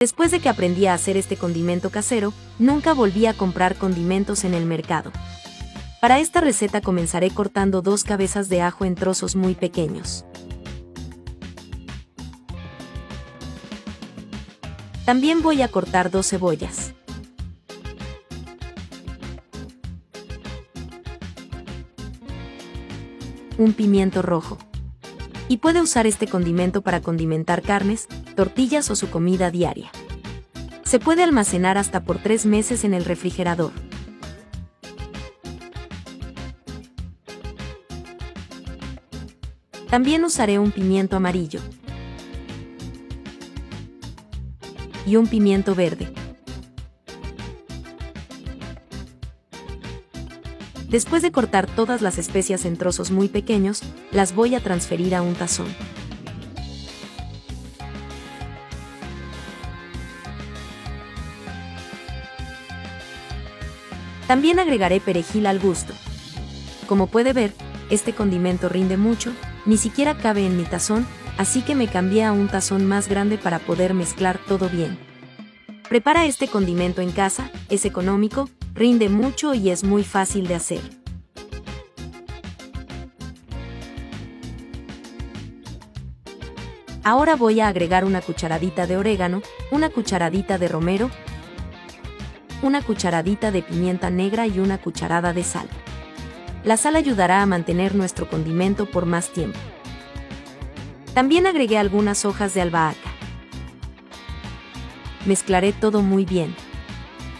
Después de que aprendí a hacer este condimento casero, nunca volví a comprar condimentos en el mercado. Para esta receta comenzaré cortando dos cabezas de ajo en trozos muy pequeños. También voy a cortar dos cebollas. Un pimiento rojo. Y puede usar este condimento para condimentar carnes, tortillas o su comida diaria. Se puede almacenar hasta por tres meses en el refrigerador. También usaré un pimiento amarillo. y un pimiento verde. Después de cortar todas las especias en trozos muy pequeños, las voy a transferir a un tazón. También agregaré perejil al gusto. Como puede ver, este condimento rinde mucho, ni siquiera cabe en mi tazón, así que me cambié a un tazón más grande para poder mezclar todo bien. Prepara este condimento en casa, es económico, rinde mucho y es muy fácil de hacer. Ahora voy a agregar una cucharadita de orégano, una cucharadita de romero, una cucharadita de pimienta negra y una cucharada de sal. La sal ayudará a mantener nuestro condimento por más tiempo. También agregué algunas hojas de albahaca. Mezclaré todo muy bien.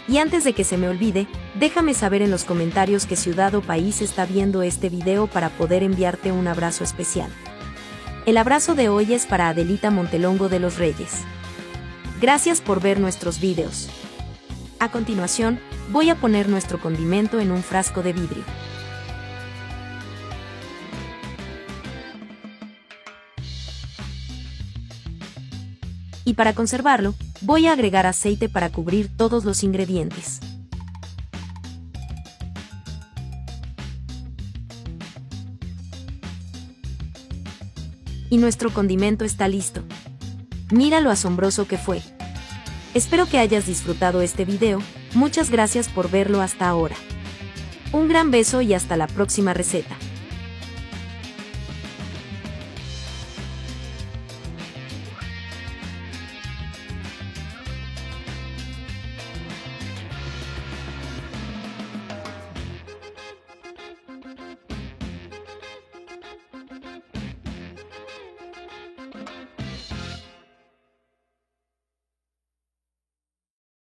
Y antes de que se me olvide, déjame saber en los comentarios qué ciudad o país está viendo este video para poder enviarte un abrazo especial. El abrazo de hoy es para Adelita Montelongo de los Reyes. Gracias por ver nuestros videos. A continuación, voy a poner nuestro condimento en un frasco de vidrio. y para conservarlo, voy a agregar aceite para cubrir todos los ingredientes. Y nuestro condimento está listo. Mira lo asombroso que fue. Espero que hayas disfrutado este video, muchas gracias por verlo hasta ahora. Un gran beso y hasta la próxima receta.